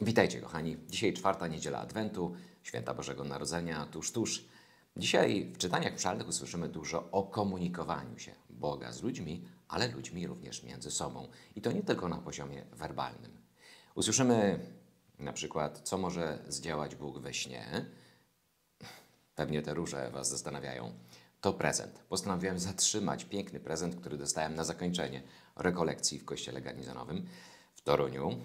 Witajcie, kochani. Dzisiaj czwarta niedziela Adwentu, święta Bożego Narodzenia, tuż, tuż. Dzisiaj w czytaniach psalmych usłyszymy dużo o komunikowaniu się Boga z ludźmi, ale ludźmi również między sobą. I to nie tylko na poziomie werbalnym. Usłyszymy na przykład, co może zdziałać Bóg we śnie. Pewnie te róże Was zastanawiają. To prezent. Postanowiłem zatrzymać piękny prezent, który dostałem na zakończenie rekolekcji w Kościele Garnizonowym w Toruniu.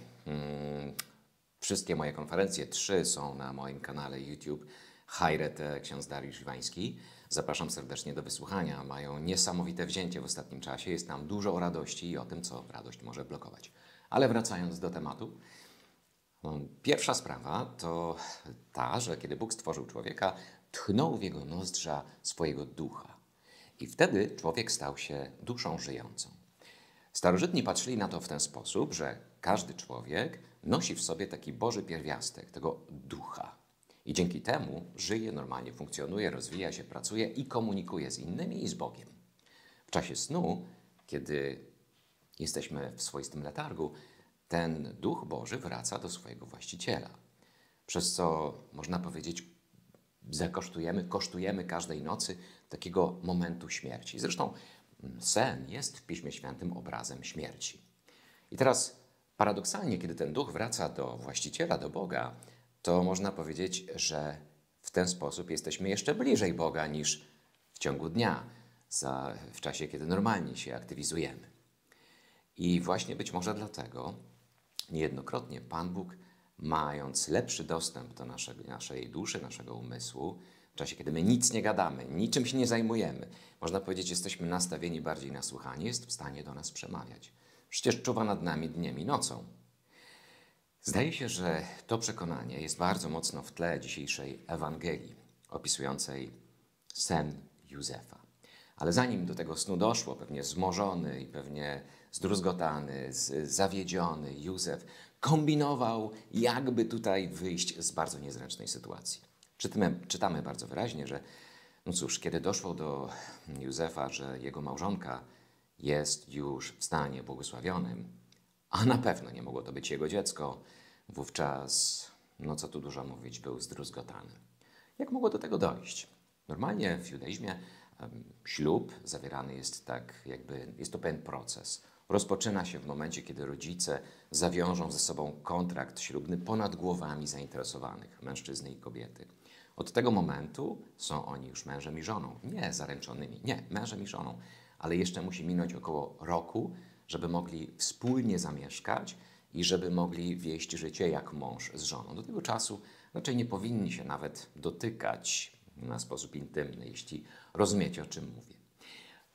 Wszystkie moje konferencje, trzy są na moim kanale YouTube. Hajrete, ksiądz Dariusz Iwański. Zapraszam serdecznie do wysłuchania. Mają niesamowite wzięcie w ostatnim czasie. Jest tam dużo o radości i o tym, co radość może blokować. Ale wracając do tematu. Pierwsza sprawa to ta, że kiedy Bóg stworzył człowieka, tchnął w jego nozdrza swojego ducha. I wtedy człowiek stał się duszą żyjącą. Starożytni patrzyli na to w ten sposób, że każdy człowiek nosi w sobie taki Boży pierwiastek, tego ducha. I dzięki temu żyje, normalnie funkcjonuje, rozwija się, pracuje i komunikuje z innymi i z Bogiem. W czasie snu, kiedy jesteśmy w swoistym letargu, ten duch Boży wraca do swojego właściciela. Przez co można powiedzieć, zakosztujemy, kosztujemy każdej nocy takiego momentu śmierci. Zresztą sen jest w Piśmie Świętym obrazem śmierci. I teraz paradoksalnie, kiedy ten duch wraca do właściciela, do Boga, to można powiedzieć, że w ten sposób jesteśmy jeszcze bliżej Boga niż w ciągu dnia, za, w czasie, kiedy normalnie się aktywizujemy. I właśnie być może dlatego niejednokrotnie Pan Bóg, mając lepszy dostęp do naszej, naszej duszy, naszego umysłu, w czasie, kiedy my nic nie gadamy, niczym się nie zajmujemy, można powiedzieć, jesteśmy nastawieni bardziej na słuchanie, jest w stanie do nas przemawiać. Przecież czuwa nad nami dniem i nocą. Zdaje się, że to przekonanie jest bardzo mocno w tle dzisiejszej Ewangelii, opisującej sen Józefa. Ale zanim do tego snu doszło, pewnie zmożony i pewnie zdruzgotany, zawiedziony, Józef kombinował, jakby tutaj wyjść z bardzo niezręcznej sytuacji. Czytamy, czytamy bardzo wyraźnie, że no cóż, kiedy doszło do Józefa, że jego małżonka jest już w stanie błogosławionym, a na pewno nie mogło to być jego dziecko, wówczas, no co tu dużo mówić, był zdruzgotany. Jak mogło do tego dojść? Normalnie w judaizmie ślub zawierany jest tak, jakby jest to pewien proces. Rozpoczyna się w momencie, kiedy rodzice zawiążą ze sobą kontrakt ślubny ponad głowami zainteresowanych mężczyzny i kobiety. Od tego momentu są oni już mężem i żoną. Nie zaręczonymi, nie, mężem i żoną. Ale jeszcze musi minąć około roku, żeby mogli wspólnie zamieszkać i żeby mogli wieść życie jak mąż z żoną. Do tego czasu raczej nie powinni się nawet dotykać na sposób intymny, jeśli rozumiecie, o czym mówię.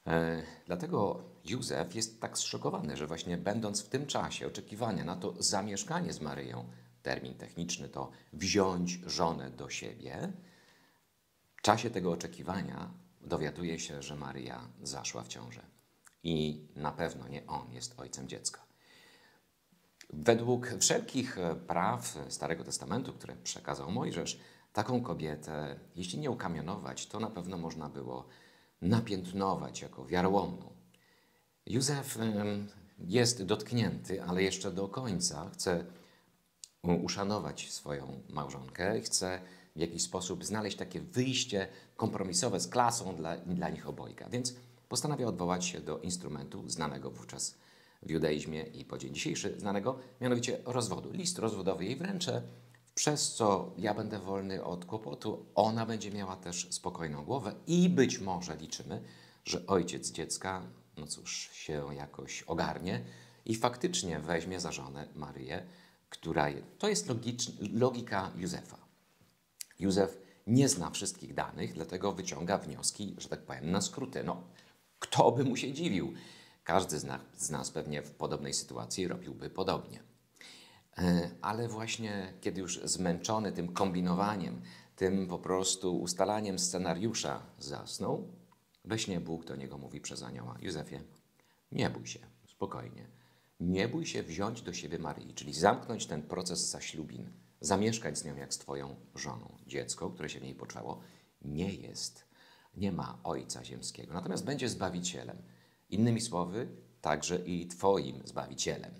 E, dlatego Józef jest tak zszokowany, że właśnie będąc w tym czasie oczekiwania na to zamieszkanie z Maryją, termin techniczny to wziąć żonę do siebie, w czasie tego oczekiwania dowiaduje się, że Maryja zaszła w ciążę. I na pewno nie on jest ojcem dziecka. Według wszelkich praw Starego Testamentu, które przekazał Mojżesz, taką kobietę, jeśli nie ukamionować, to na pewno można było napiętnować jako wiarołomną. Józef jest dotknięty, ale jeszcze do końca chce uszanować swoją małżonkę, chce w jakiś sposób znaleźć takie wyjście kompromisowe z klasą dla, dla nich obojga. Więc postanawia odwołać się do instrumentu znanego wówczas w judaizmie i po dzień dzisiejszy znanego, mianowicie rozwodu. List rozwodowy jej wręczę, przez co ja będę wolny od kłopotu, ona będzie miała też spokojną głowę i być może liczymy, że ojciec dziecka, no cóż, się jakoś ogarnie i faktycznie weźmie za żonę Maryję, która to jest logika Józefa. Józef nie zna wszystkich danych, dlatego wyciąga wnioski, że tak powiem, na skróty. No, kto by mu się dziwił? Każdy z nas, z nas pewnie w podobnej sytuacji robiłby podobnie. E, ale właśnie kiedy już zmęczony tym kombinowaniem, tym po prostu ustalaniem scenariusza zasnął, we śnie Bóg do niego mówi przez anioła: Józefie, nie bój się, spokojnie. Nie bój się wziąć do siebie Maryi, czyli zamknąć ten proces zaślubin, zamieszkać z nią jak z Twoją żoną. Dziecko, które się w niej poczęło, nie jest, nie ma Ojca Ziemskiego, natomiast będzie Zbawicielem. Innymi słowy, także i Twoim Zbawicielem.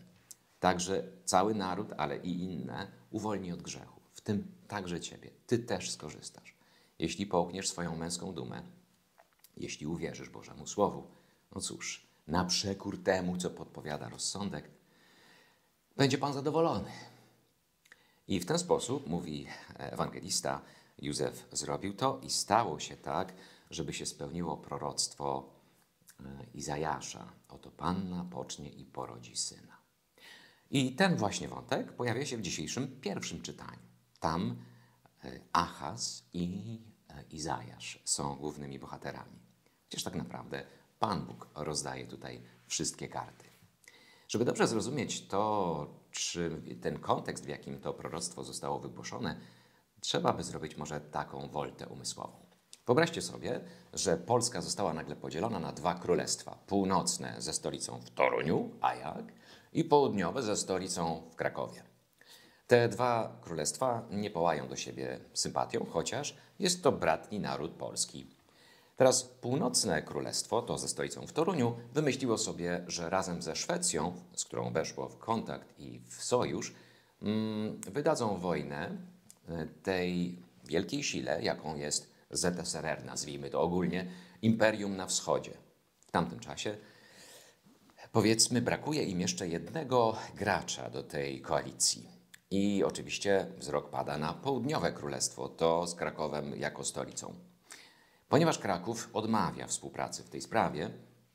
Także cały naród, ale i inne uwolni od grzechu, w tym także Ciebie. Ty też skorzystasz. Jeśli połkniesz swoją męską dumę, jeśli uwierzysz Bożemu Słowu, no cóż, na przekór temu, co podpowiada rozsądek, będzie Pan zadowolony. I w ten sposób, mówi ewangelista, Józef zrobił to i stało się tak, żeby się spełniło proroctwo e, Izajasza. Oto Panna pocznie i porodzi syna. I ten właśnie wątek pojawia się w dzisiejszym pierwszym czytaniu. Tam e, Achaz i e, Izajasz są głównymi bohaterami. Chociaż tak naprawdę Pan Bóg rozdaje tutaj wszystkie karty. Żeby dobrze zrozumieć to, czy ten kontekst, w jakim to proroctwo zostało wygłoszone, trzeba by zrobić może taką woltę umysłową. Wyobraźcie sobie, że Polska została nagle podzielona na dwa królestwa. Północne ze stolicą w Toruniu, a jak? I południowe ze stolicą w Krakowie. Te dwa królestwa nie połają do siebie sympatią, chociaż jest to bratni naród polski. Teraz północne królestwo, to ze stolicą w Toruniu, wymyśliło sobie, że razem ze Szwecją, z którą weszło w kontakt i w sojusz, mm, wydadzą wojnę e, tej wielkiej sile, jaką jest ZSRR, nazwijmy to ogólnie, imperium na wschodzie. W tamtym czasie, powiedzmy, brakuje im jeszcze jednego gracza do tej koalicji. I oczywiście wzrok pada na południowe królestwo, to z Krakowem jako stolicą. Ponieważ Kraków odmawia współpracy w tej sprawie,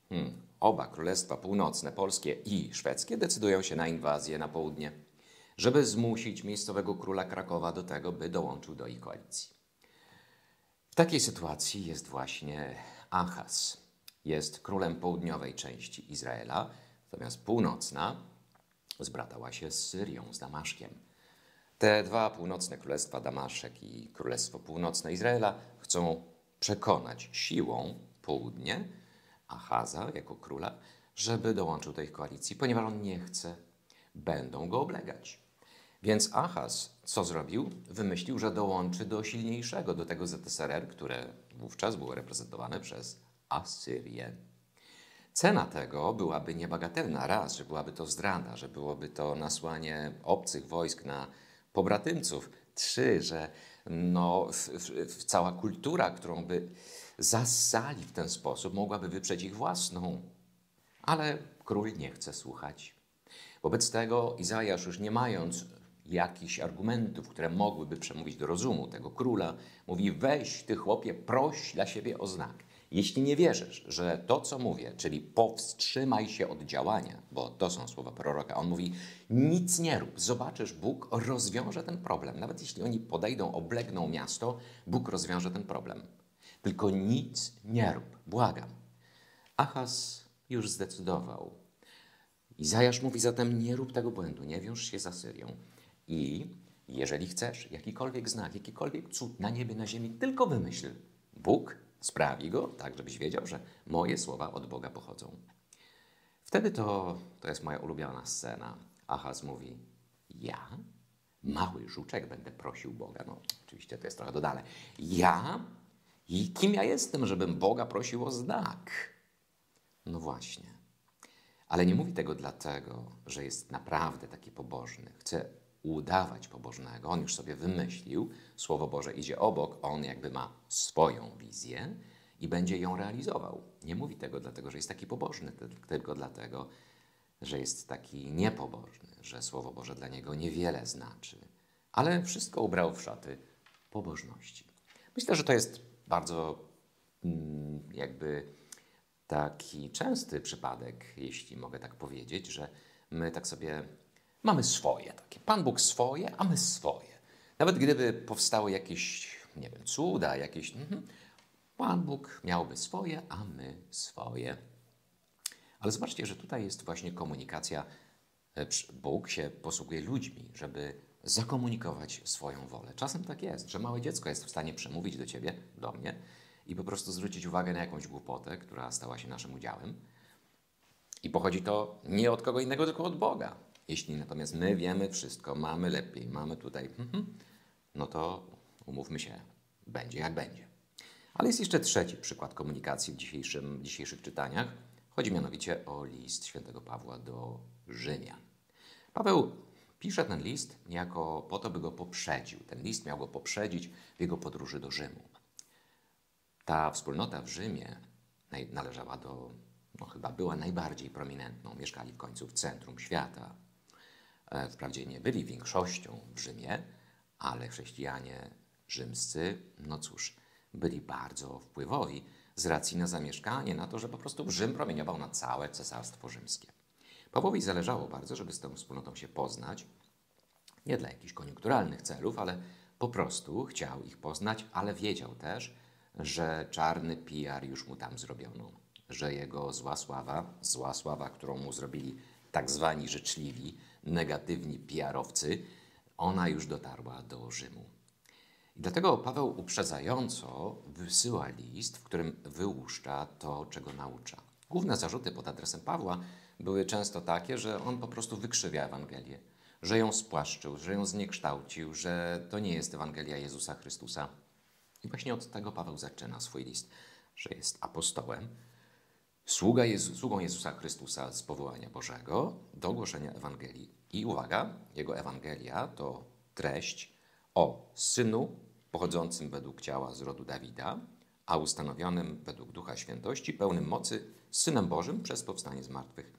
hmm, oba królestwa północne, polskie i szwedzkie, decydują się na inwazję na południe, żeby zmusić miejscowego króla Krakowa do tego, by dołączył do ich koalicji. W takiej sytuacji jest właśnie Achaz. Jest królem południowej części Izraela, natomiast północna zbratała się z Syrią, z Damaszkiem. Te dwa północne królestwa, Damaszek i Królestwo Północne Izraela, chcą przekonać siłą południe, Achaza jako króla, żeby dołączył do ich koalicji, ponieważ on nie chce, będą go oblegać. Więc Achaz co zrobił? Wymyślił, że dołączy do silniejszego, do tego ZSRR, które wówczas było reprezentowane przez Asyrię. Cena tego byłaby niebagatelna. Raz, że byłaby to zdrada, że byłoby to nasłanie obcych wojsk na pobratymców. Trzy, że no, cała kultura, którą by zassali w ten sposób, mogłaby wyprzeć ich własną. Ale król nie chce słuchać. Wobec tego Izajasz, już nie mając jakichś argumentów, które mogłyby przemówić do rozumu tego króla, mówi: Weź, ty chłopie, proś dla siebie o znak. Jeśli nie wierzysz, że to, co mówię, czyli powstrzymaj się od działania, bo to są słowa proroka, on mówi: nic nie rób, zobaczysz, Bóg rozwiąże ten problem. Nawet jeśli oni podejdą, oblegną miasto, Bóg rozwiąże ten problem. Tylko nic nie rób, błagam. Achaz już zdecydował. Izajasz mówi zatem: Nie rób tego błędu, nie wiąż się za Syrią. I jeżeli chcesz jakikolwiek znak, jakikolwiek cud na niebie, na ziemi, tylko wymyśl. Bóg sprawi go, tak żebyś wiedział, że moje słowa od Boga pochodzą. Wtedy to, to jest moja ulubiona scena. Achaz mówi, ja, mały żuczek, będę prosił Boga. No, oczywiście to jest trochę dodane. Ja? I kim ja jestem, żebym Boga prosił o znak? No właśnie. Ale nie mówi tego dlatego, że jest naprawdę taki pobożny. Chce udawać pobożnego. On już sobie wymyślił, Słowo Boże idzie obok, on jakby ma swoją wizję i będzie ją realizował. Nie mówi tego dlatego, że jest taki pobożny, tylko dlatego, że jest taki niepobożny, że Słowo Boże dla niego niewiele znaczy, ale wszystko ubrał w szaty pobożności. Myślę, że to jest bardzo mm, jakby taki częsty przypadek, jeśli mogę tak powiedzieć, że my tak sobie Mamy swoje takie. Pan Bóg swoje, a my swoje. Nawet gdyby powstały jakieś, nie wiem, cuda, jakieś. Mhm, Pan Bóg miałby swoje, a my swoje. Ale zobaczcie, że tutaj jest właśnie komunikacja. E, Bóg się posługuje ludźmi, żeby zakomunikować swoją wolę. Czasem tak jest, że małe dziecko jest w stanie przemówić do ciebie, do mnie i po prostu zwrócić uwagę na jakąś głupotę, która stała się naszym udziałem. I pochodzi to nie od kogo innego, tylko od Boga. Jeśli natomiast my wiemy wszystko, mamy lepiej, mamy tutaj, mhm, no to umówmy się, będzie jak będzie. Ale jest jeszcze trzeci przykład komunikacji w dzisiejszym, dzisiejszych czytaniach. Chodzi mianowicie o list świętego Pawła do Rzymian. Paweł pisze ten list niejako po to, by go poprzedził. Ten list miał go poprzedzić w jego podróży do Rzymu. Ta wspólnota w Rzymie należała do, no chyba była najbardziej prominentną. Mieszkali w końcu w centrum świata. E, wprawdzie nie byli większością w Rzymie, ale chrześcijanie rzymscy, no cóż, byli bardzo wpływowi z racji na zamieszkanie, na to, że po prostu Rzym promieniował na całe cesarstwo rzymskie. Pawłowi zależało bardzo, żeby z tą wspólnotą się poznać, nie dla jakichś koniunkturalnych celów, ale po prostu chciał ich poznać, ale wiedział też, że czarny PR już mu tam zrobiono, że jego zła sława, zła sława, którą mu zrobili tak zwani życzliwi, negatywni PR-owcy, ona już dotarła do Rzymu. I dlatego Paweł uprzedzająco wysyła list, w którym wyłuszcza to, czego naucza. Główne zarzuty pod adresem Pawła były często takie, że on po prostu wykrzywia Ewangelię, że ją spłaszczył, że ją zniekształcił, że to nie jest Ewangelia Jezusa Chrystusa. I właśnie od tego Paweł zaczyna swój list, że jest apostołem, sługa Jezu, sługą Jezusa Chrystusa z powołania Bożego do głoszenia Ewangelii. I uwaga, jego Ewangelia to treść o synu pochodzącym według ciała z rodu Dawida, a ustanowionym według Ducha Świętości, pełnym mocy, Synem Bożym przez powstanie z martwych.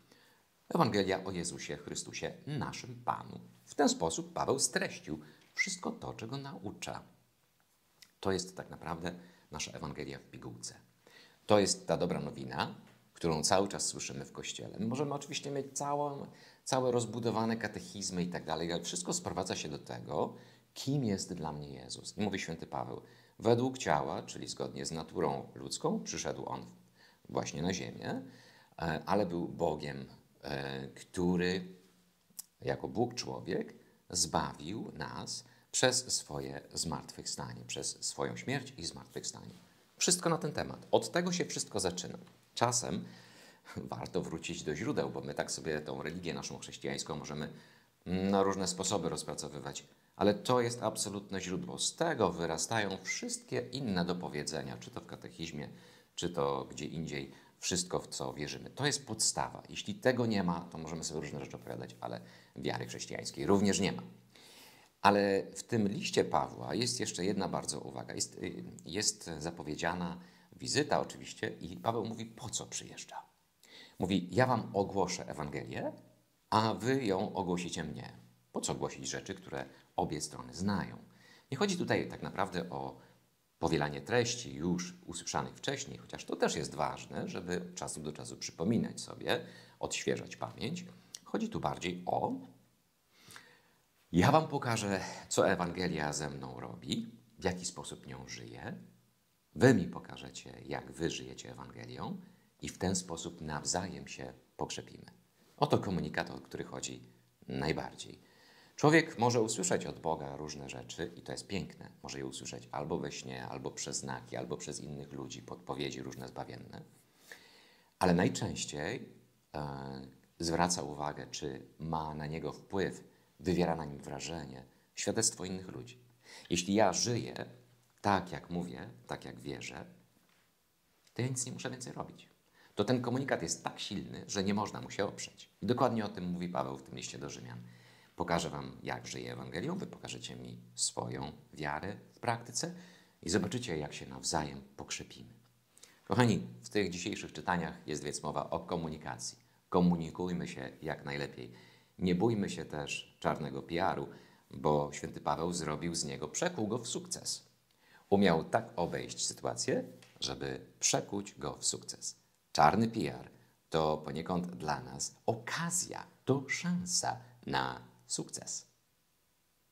Ewangelia o Jezusie Chrystusie, naszym Panu. W ten sposób Paweł streścił wszystko to, czego naucza. To jest tak naprawdę nasza Ewangelia w pigułce. To jest ta dobra nowina, którą cały czas słyszymy w Kościele. My możemy oczywiście mieć całą, całe rozbudowane katechizmy i tak dalej, ale wszystko sprowadza się do tego, kim jest dla mnie Jezus. I mówi święty Paweł, według ciała, czyli zgodnie z naturą ludzką, przyszedł On właśnie na ziemię, e, ale był Bogiem, e, który jako Bóg człowiek zbawił nas przez swoje zmartwychwstanie, przez swoją śmierć i zmartwychwstanie. Wszystko na ten temat. Od tego się wszystko zaczyna. Czasem warto wrócić do źródeł, bo my tak sobie tą religię naszą chrześcijańską możemy na różne sposoby rozpracowywać. Ale to jest absolutne źródło. Z tego wyrastają wszystkie inne dopowiedzenia, czy to w katechizmie, czy to gdzie indziej, wszystko w co wierzymy. To jest podstawa. Jeśli tego nie ma, to możemy sobie różne rzeczy opowiadać, ale wiary chrześcijańskiej również nie ma. Ale w tym liście Pawła jest jeszcze jedna bardzo uwaga. Jest, y, jest zapowiedziana wizyta oczywiście i Paweł mówi, po co przyjeżdża. Mówi, ja wam ogłoszę Ewangelię, a wy ją ogłosicie mnie. Po co głosić rzeczy, które obie strony znają? Nie chodzi tutaj tak naprawdę o powielanie treści już usłyszanych wcześniej, chociaż to też jest ważne, żeby od czasu do czasu przypominać sobie, odświeżać pamięć. Chodzi tu bardziej o ja Wam pokażę, co Ewangelia ze mną robi, w jaki sposób nią żyje. Wy mi pokażecie, jak Wy żyjecie Ewangelią i w ten sposób nawzajem się pokrzepimy. Oto komunikat, o który chodzi najbardziej. Człowiek może usłyszeć od Boga różne rzeczy i to jest piękne. Może je usłyszeć albo we śnie, albo przez znaki, albo przez innych ludzi, podpowiedzi różne zbawienne. Ale najczęściej e, zwraca uwagę, czy ma na niego wpływ wywiera na nim wrażenie świadectwo innych ludzi. Jeśli ja żyję tak, jak mówię, tak, jak wierzę, to ja nic nie muszę więcej robić. To ten komunikat jest tak silny, że nie można mu się oprzeć. I dokładnie o tym mówi Paweł w tym liście do Rzymian. Pokażę wam, jak żyję Ewangelią, wy pokażecie mi swoją wiarę w praktyce i zobaczycie, jak się nawzajem pokrzepimy. Kochani, w tych dzisiejszych czytaniach jest więc mowa o komunikacji. Komunikujmy się jak najlepiej. Nie bójmy się też czarnego PR-u, bo święty Paweł zrobił z niego, przekuł go w sukces. Umiał tak obejść sytuację, żeby przekuć go w sukces. Czarny PR to poniekąd dla nas okazja, to szansa na sukces.